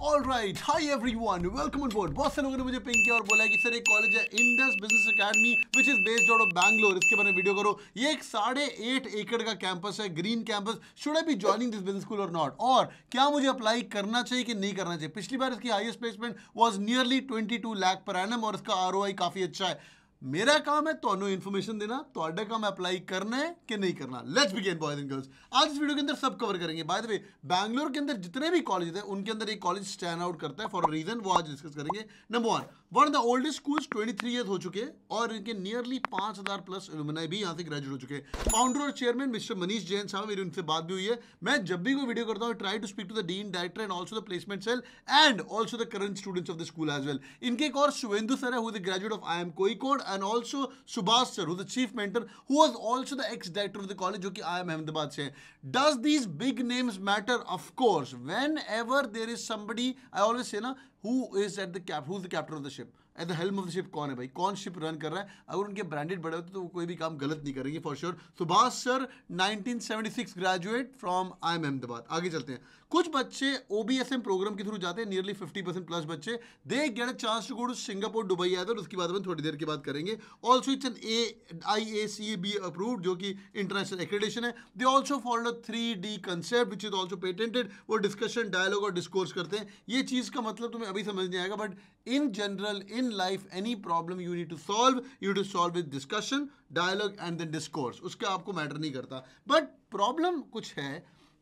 All right hi everyone welcome on board बहुत से लोगों ने मुझे पिंक किया और बोला कि, सर, एक कॉलेज है Indus business academy which is based out of Bangalore इसके बारे में वीडियो करो. ये एक साढ़े एट एकड़ का कैंपस है green campus should I be joining this business school or not और क्या मुझे अप्लाई करना चाहिए कि नहीं करना चाहिए? पिछली बार इसकी highest placement was nearly twenty two lakh per annum और इसका आर काफ़ी अच्छा है। मेरा काम है ਤੁਹਾਨੂੰ इन्फॉर्मेशन देना ਤੁਹਾਡਾ काम है अप्लाई करना है कि नहीं करना let's begin boys and girls आज इस वीडियो के अंदर सब कवर करेंगे बाय द वे बैंगलोर के अंदर जितने भी कॉलेज हैं उनके अंदर एक कॉलेज स्टैंड आउट करता है फॉर अ रीजन वो आज डिस्कस करेंगे number one one of the oldest schools 23 years हो चुके हैं, और इनके नियरली 5000 प्लस एलुमनाई भी यहाँ से ग्रेजुएट हो चुके हैं। फाउंडर और चेयरमैन मिस्टर मनीष जैन साहब, मेरी उनसे बात भी हुई है। मैं जब भी कोई वीडियो करता हूँ try to speak to the dean director and also the placement cell and also the current students of the school as well इनके एक और शुवेंदु सर है who graduate of I M Kozhikode and also Subhash sir who the chief mentor who was also the ex director of the college जो कि I M Ahmedabad से does these big names matter of course whenever there is somebody I always say ना who is at the cap who is the captain of the ship at the helm of the ship कौन है भाई? कौन ship run कर रहा है? अगर उनके ब्रांडेड बड़े होते तो वो कोई भी काम गलत नहीं करेंगे for sure Subhash sir 1976 graduate from I M Ahmedabad आगे चलते हैं। कुछ बच्चे OBSM प्रोग्राम के थ्रू जाते हैं नियरली 50 परसेंट प्लस बच्चे। They get chance to go to Singapore Dubai आए और उसकी बात हम थोड़ी देर के बाद करेंगे। Also it's N A I A C A B approve जो कि इंटरनेशनल एक्रेडिशन है। They also follow three D concept which is also patented वो डिस्कशन डायलॉग और डिस्कोर्स करते हैं। ये चीज़ का मतलब तुम्हें अभी समझ नहीं आएगा but in general in life any problem you need to solve you to solve with discussion, dialogue and then discourse उसका आपको मैटर नहीं करता। बट प्रॉब्लम कुछ है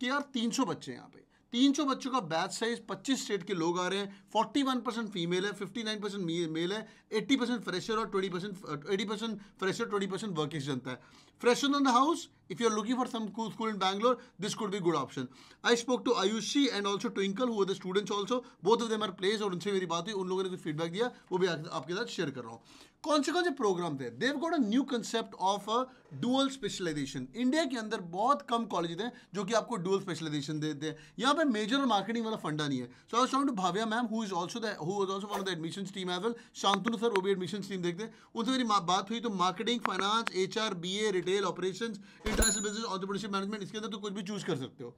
कि यार 300 बच्चे यहाँ पे। 300 बच्चों का बैच साइज़ 25 स्टेट के लोग आ रहे हैं। 41 परसेंट फीमेल है 59 परसेंट मेल है 80 परसेंट फ्रेशर और 20 percent eighty percent fresher 20 percent working जनता है। Fresher on the house if you are looking for some school in Bangalore this could be good option I spoke to Ayushi and also Twinkle हुआ the students also both of them are place और उनसे मेरी बात हुई, उन लोगों ने कुछ फीडबैक दिया, वो भी आपके साथ शेयर कर रहा हूँ। कौन से कौन से प्रोग्राम थे? They've got a new concept of a dual specialization India के अंदर बहुत कम कॉलेज हैं जो कि आपको डुअल स्पेशलाइजेशन देते हैं यहाँ पे मेजर और मार्केटिंग वाला फंडा नहीं है। So I to Bhavya ma'am who is also is also one of the admission team as well Shantanu sir वो भी एडमिशन टीम देखते हैं। उनसे मेरी बात हुई तो marketing finance H R B A retail operation international business entrepreneurship management इसके अंदर तो कुछ भी चूज़ कर सकते हो।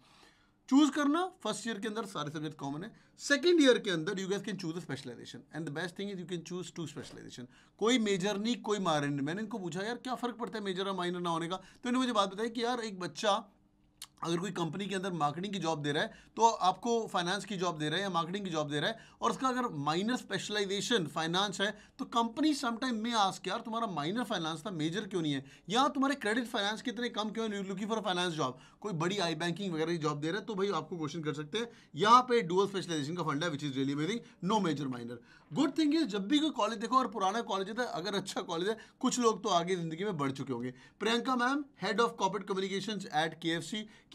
चूज़ करना फ़र्स्ट ईयर के अंदर सारे सब्जेक्ट कॉमन है। सेकंड ईयर के अंदर you guys can choose a specialization and the best thing is you can choose two specialization कोई मेजर नहीं, कोई माइनर मैंने इनको पूछा, यार, क्या फ़र्क पड़ता है मेजर और माइनर ना होने का? तो इन्होंने मुझे बात बताई कि, यार, एक बच्चा अगर कोई कंपनी के अंदर मार्केटिंग की जॉब दे रहा है तो आपको फाइनेंस की जॉब दे रहा है या मार्केटिंग की जॉब दे रहा है, और उसका अगर माइनर स्पेशलाइजेशन फाइनेंस है तो कंपनी समटाइम में आस्क यार, तुम्हारा माइनर फाइनेंस था मेजर क्यों नहीं है? या तुम्हारे क्रेडिट फाइनेंस कितने कम क्यों है? लुकी फॉर फाइनेंस जॉब कोई बड़ी आई बैंकिंग वगैरह की जॉब दे रहा है तो भाई आपको क्वेश्चन कर सकते हैं। यहाँ पे डुअल स्पेशलाइजेशन का फंड है which is really amazing no major minor good thing is जब भी कोई कॉलेज देखो, और पुराना कॉलेज है अगर अच्छा कॉलेज है, कुछ लोग तो आगे ज़िंदगी में बढ़ चुके होंगे। Priyanka ma'am head of corporate communication at K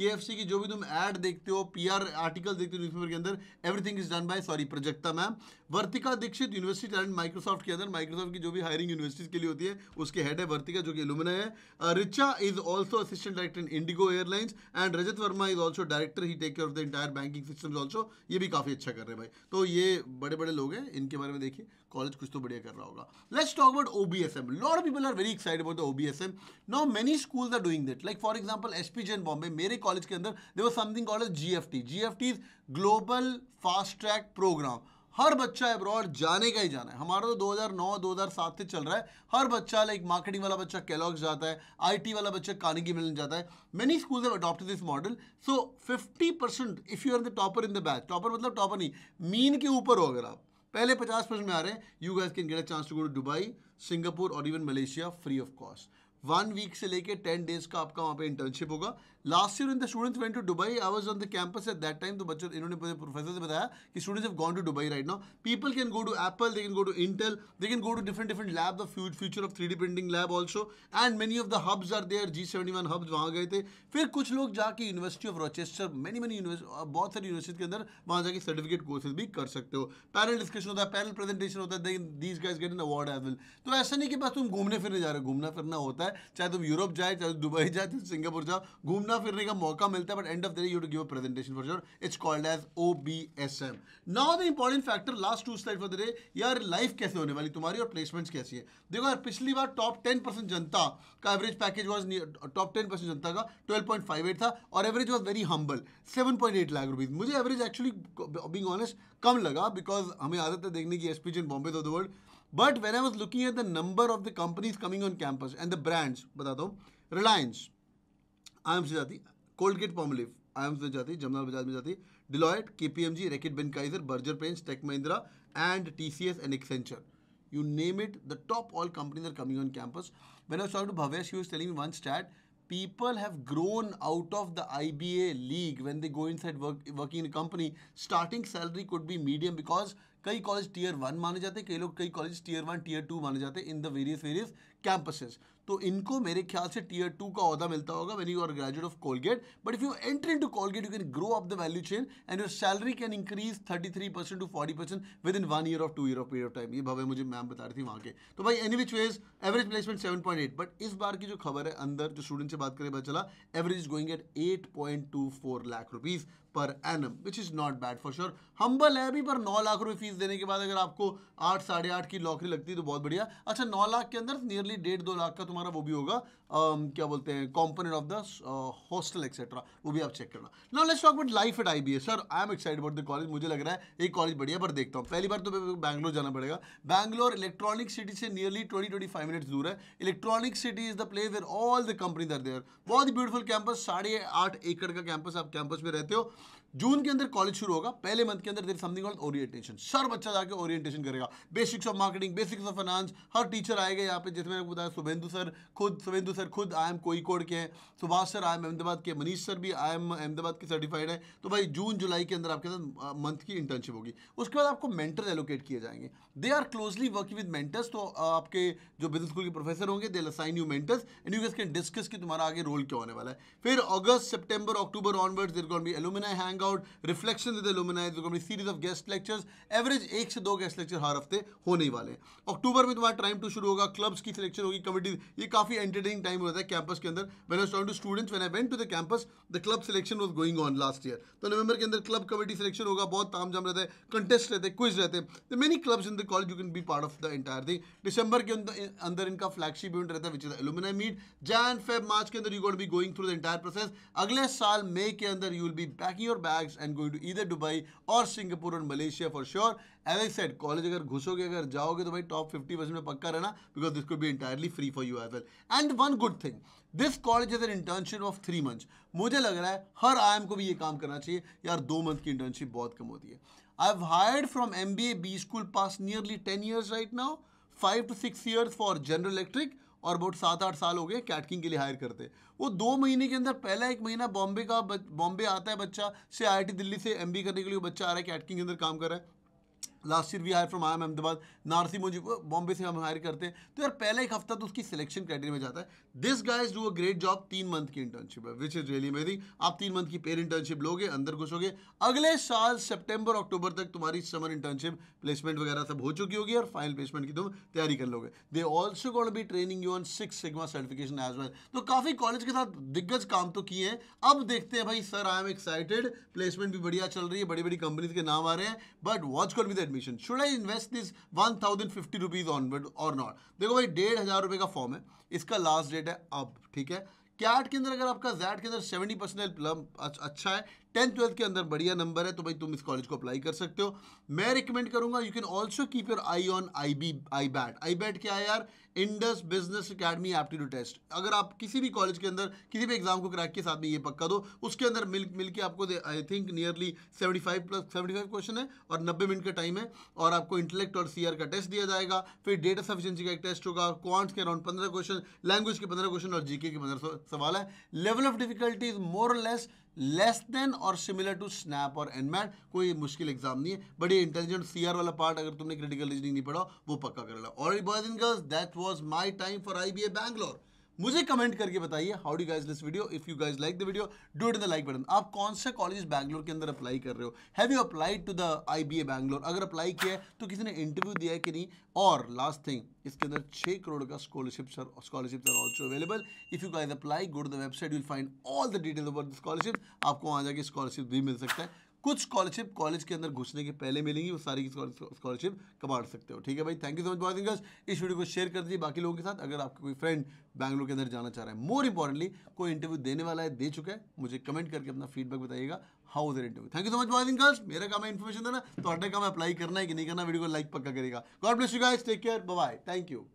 K की जो भी तुम एड देखते हो पीआर आर्टिकल देखते हो न्यूज़पेपर के अंदर everything is done by sorry Prajakta ma'am Vartika Dixit university talent Microsoft के अंदर माइक्रोसॉफ्ट की जो भी हायरिंग यूनिवर्सिटीज के लिए होती है, उसके हेड है वर्तिका जो कि इलुमिना है. Richa is also assistant director in IndiGo airlines and Rajat Verma is also director he take care of the entire banking system also ये भी काफ़ी अच्छा कर रहे हैं भाई. तो ये बड़े बड़े लोग हैं, इनके बारे में देखिए. कॉलेज कुछ तो बढ़िया कर रहा होगा. Let's talk about lot of people are very excited about the OBSM now many schools are doing that like for example SP Jain Bombay मेरे कॉलेज के अंदर there was something called GFT GFT is global fast track program हर बच्चा abroad जाने का ही जाना है। हमारा तो 2009 2007 से चल रहा है। हर बच्चा लाइक मार्केटिंग वाला बच्चा कैलॉग्स जाता है आईटी वाला बच्चा कानिगी मिलन जाता है। Many schools have adopted this model so 50 percent if you are the topper in the batch topper मतलब टॉपर नहीं मीन के ऊपर हो अगर आप। पहले 50 परसेंट में आ रहे हैं you guys can get a chance to go to Dubai Singapore और even Malaysia free of cost one week से लेके टेन डेज़ का आपका वहाँ पे इंटर्नशिप होगा। Last year in the students went to Dubai I was on the campus at that time तो बच्चों, इन्होंने प्रोफेसर से बताया कि students have gone to Dubai right now people can go to Apple they can go to Intel they can go to different different lab the future of three printing lab also and many of the hubs are there G seventy one hubs वहाँ गए थे. फिर कुछ लोग जाके university of Rochester many many बहुत सारी university के अंदर वहाँ जाके सर्टिफिकेट कोर्सेज भी कर सकते हो. पैनल डिस्कशन होता है पैनल प्रेजेंटेशन होता है these guys get an award as well तो ऐसा नहीं कि बस तुम घूमने फिरने जा रहे हो, घूमना फिरना होता है. चाहे तुम यूरोप जाए, चाहे दुबई जाए, चाहे सिंगापुर जाओ, घूमना फिरने का मौका मिलता है but end of the two give presentation for sure it's called as O B S M now the important factor last two slide for the day यार लाइफ कैसे होने वाली तुम्हारी और प्लेसमेंट्स कैसी है देखो यार पिछली बार टॉप टेन परसेंट जनता का average package was top ten percent जनता का ट्वेल्व पॉइंट फाइव एट था और average was very humble seven point eight lakh rupees मुझे एवरेज एक्चुअली बिंग ऑनेस्ट कम लगा बिकॉज़ हमें आदत है देखने की S P in Bombay the world but when I was looking at the number of the companies coming on campus and the brands बताता हूँ रिलायंस आयम से जाती कोल्डगेट पॉमलिव आयम से जाती जमनाल बजाज में जाती Deloitte K P M G Reckitt Benckiser Berger Paints Tech Mahindra and T C S and Accenture you name it the top all companies are coming on campus when I to Bhavesh you is telling one stat people have grown out of the I B A league when they go in side work working company starting salary could be medium because कई college tier one माने जाते हैं, कई लोग कई college tier one tier two माने जाते हैं in the various various campuses तो इनको मेरे ख्याल से टीयर टू का अहदा मिलता होगा when you are graduate of Colgate but if you enter in to Colgate you can grow up the value chain and your salary can increase thirty three percent to forty percent with in one year of two year of period time ये भवे मुझे ma'am बता रही थी वहाँ के। तो भाई any which ways average placement seven point eight but इस बार की जो खबर है, अंदर जो स्टूडेंट से बात करें, पता चला average going at eight point two four lakh rupees per annum which is not bad for sure humble है भी पर नौ लाख रुपए फ़ीस देने के बाद अगर आपको आठ साढ़े आठ की नौकरी लगती है तो बहुत बढ़िया। अच्छा नौ लाख के अंदर नियरली डेढ़ दो लाख का तुम्हारा वो भी होगा um, क्या बोलते हैं component of the hostel etcetera वो भी आप चेक करना। Now let's talk about life at I B sir I am excited about the college मुझे लग रहा है एक कॉलेज बढ़िया पर देखता हूँ। पहली बार तो बैंगलोर जाना पड़ेगा। बैंगलोर इलेक्ट्रॉनिक सिटी से nearly twenty twenty five minutes दूर है। Electronic city is the place where all the company there there बहुत ही ब्यूटीफुल कैंपस साढ़े आठ एकड़ का कैंपस आप कैंपस में रहते हो। जून के अंदर कॉलेज शुरू होगा, पहले मंथ के अंदर there something called orientation sir बच्चा जाके ओरिएंटेशन करेगा। Basics of marketing basics of finance her teacher आएगा यहाँ पे जैसे मैंने बताया शुभेंदु सर खुद शुभेंदु सर खुद आई एम कोई कोड के हैं। Subhash sir I M Ahmedabad के। मनीष सर भी आई एम अहमदाबाद के सर्टिफाइड है। तो भाई, जून, जुलाई के अंदर आपके साथ मंथ की इंटर्नशिप होगी। उसके बाद आपको मेंटर एलोकेट किए जाएँगे। They are closely working with mentors तो आपके जो बिज़नेस स्कूल के प्रोफेसर होंगे they assign you mentors and you can discuss कि तुम्हारा आगे रोल क्या होने वाला है। फिर अगस्त September October onwards there gonna be alumni hang out reflection with अपनी series of guest lectures average एक से दो गेस्ट लेक्चर हर हफ़्ते होने ही वाले अक्टूबर में तुम्हारा टाइम टू शुरू होगा क्लब्स की सिलेक्शन होगी कमिटी ये काफ़ी एंटरटेनिंग टाइम होता है कैंपस के अंदर। When I to students when I went to the campus the club selection was going on last year तो नवंबर के अंदर क्लब कमिटी सिलेक्शन होगा, बहुत ताम जाम रहता है कंटेस्ट रहते हैं क्विज रहते हैं। Many clubs in the college you can be part of the entire thing दिसंबर के अंदर इनका फ्लैगशिप इवेंट रहता है which is alumni meet Jan Feb March के अंदर you got be going through the entire process अगले साल मई के अंदर you will be packing your bags and going to either Dubai or Singapore or Malaysia for sure as I said college अगर घुसोगे, अगर जाओगे तो भाई टॉप फिफ्टी परसेंट में पक्का रहना because this could be entirely free for you as well and one good thing this college is an internship of three months मुझे लग रहा है हर आई को भी ये काम करना चाहिए। यार, दो मंथ की इंटर्नशिप बहुत कम होती है। I have hired from M B A B school pass nearly ten years right now five two six years for General Electric और अबाउट सात आठ साल हो गए कैटकिंग के लिए हायर करते। वो दो महीने के अंदर, पहला एक महीना बॉम्बे का बॉम्बे आता है बच्चा, से आई दिल्ली से एमबी करने के लिए बच्चा आ रहा है, कैटकिंग के अंदर काम कर रहा है। Last year we hire from I M Ahmedabad Narsee मुझे बॉम्बे से हम हायर करते हैं। तो यार पहला एक हफ़्ता तो उसकी सिलेक्शन क्राइटेरिया में जाता है। This guys do a great job तीन मंथ की इंटर्नशिप है विच इज़ रियली अमेजिंग आप तीन मंथ की पेड इंटर्नशिप लोगे, अंदर घुसोगे अगले साल सेप्टेम्बर अक्टूबर तक तुम्हारी समर इंटर्नशिप प्लेसमेंट वगैरह सब हो चुकी होगी और फाइनल प्लेसमेंट की तुम तैयारी कर लोगे। They also got be training you on six sigma certification as well तो काफ़ी कॉलेज के साथ दिग्गज काम तो किए हैं। अब देखते हैं भाई sir I am excited placement भी बढ़िया चल रही है बड़ी बड़ी कंपनीज़ के नाम आ रहे हैं। But watch call with admission should I invest this one thousand fifty rupees onward और नॉट देखो भाई, डेढ़ हज़ार रुपये का फॉर्म है। इसका लास्ट डेट है अब, ठीक है? कैट के अंदर अगर आपका जैट के अंदर सेवेंटी परसेंट अच्छा है टेंथ ट्वेल्थ के अंदर बढ़िया नंबर है तो भाई तुम इस कॉलेज को अप्लाई कर सकते हो। मैं रिकमेंड करूँगा you can also keep your eye on I B I BAT I BAT क्या है यार? Indus business academy aptitude test अगर आप किसी भी कॉलेज के अंदर, किसी भी एग्ज़ाम को क्रैक के साथ में ये पक्का दो, उसके अंदर मिल मिल के आपको I think nearly seventy five plus seventy five question है और नब्बे मिनट का टाइम है और आपको इंटेलेक्ट और सीआर का टेस्ट दिया जाएगा। फिर डेटा सफिशियंसी का एक टेस्ट होगा क्वांट्स के अराउंड पंद्रह क्वेश्चन लैंग्वेज के पंद्रह क्वेश्चन और जीके के पंद्रह सवाल है। Level of difficulty is more less less than और सिमिलर टू स्नैप और एनमैट कोई मुश्किल एग्ज़ाम नहीं है। बड़ी इंटेलिजेंट सीआर वाला पार्ट अगर तुमने क्रिटिकल रीजनिंग नहीं पढ़ा, वो पक्का कर लो और boys and girls that was my time for IBA Bangalore मुझे कमेंट करके बताइए how do guys this video if you guys like the video do it the like button आप कौन सा कॉलेज बैंगलोर के अंदर अप्लाई कर रहे हो? Have you applied to the I B A Bangalore अगर अप्लाई किया है तो किसी ने इंटरव्यू दिया है कि नहीं? और लास्ट थिंग इसके अंदर छह करोड़ का scholarship scholarship are also available if you guys apply go to the website will find all the detail about the scholarship आपको वहाँ जाके स्कॉलरशिप भी मिल सकता है। कुछ स्कॉलरशिप कॉलेज के अंदर घुसने के पहले मिलेंगी, वो सारी स्कॉलरशिप कमा सकते हो, ठीक है भाई? Thank you so much girls इस वीडियो को शेयर कर दीजिए बाकी लोगों के साथ। अगर आपका कोई फ्रेंड बैंगलोर के अंदर जाना चाह रहा है मोर इंपॉर्टेंटली कोई इंटरव्यू देने वाला है, दे चुका है, मुझे कमेंट करके अपना फीडबैक बताइएगा how is interview thank you so much girls मेरा काम है इन्फॉर्मेशन देना तो अड्डा काम अप्लाई करना है कि नहीं करना वीडियो को लाइक पक्का करेगा God bless you guys take care bye thank you